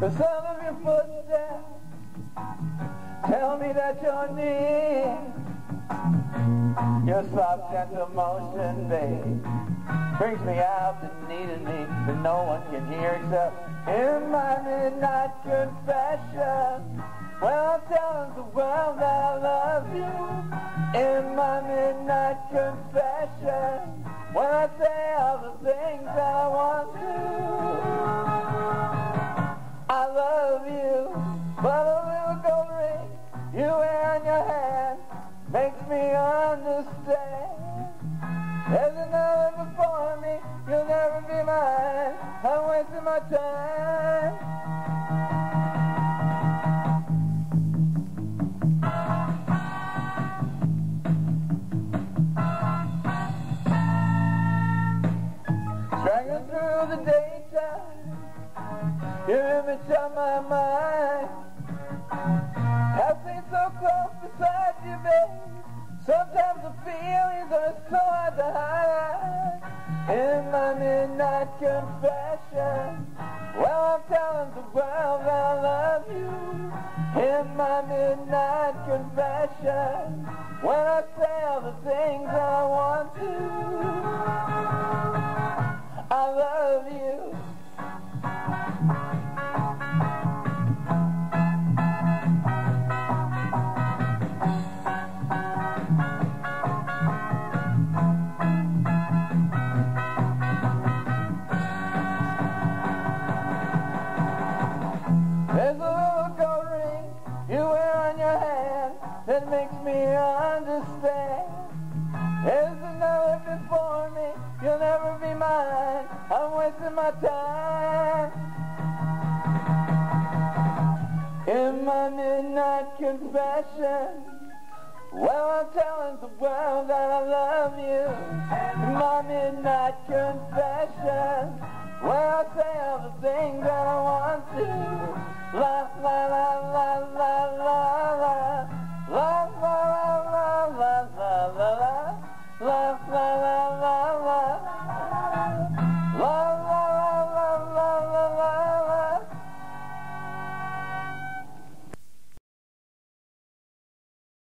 The sound of your footsteps tell me that you're near. Your soft, gentle motion, babe, brings me out to needing me that no one can hear except in my midnight confession. Well, I'm telling the world that I love you in my midnight confession. When I say all the things that you, but a little gold ring you wear on your hand makes me understand. There's another before me, you'll never be mine. I'm wasting my time. Dragging through the daytime, image on my mind. Have been so close beside you, babe. Sometimes the feelings are so hard to hide. In my midnight confession, well, I'm telling the world I love you. In my midnight confession, when I say all the things I that makes me understand. There's another before me, you'll never be mine. I'm wasting my time. In my midnight confession, well, I'm telling the world that I love you. In my midnight confession, well, I say all the things that I want to. La la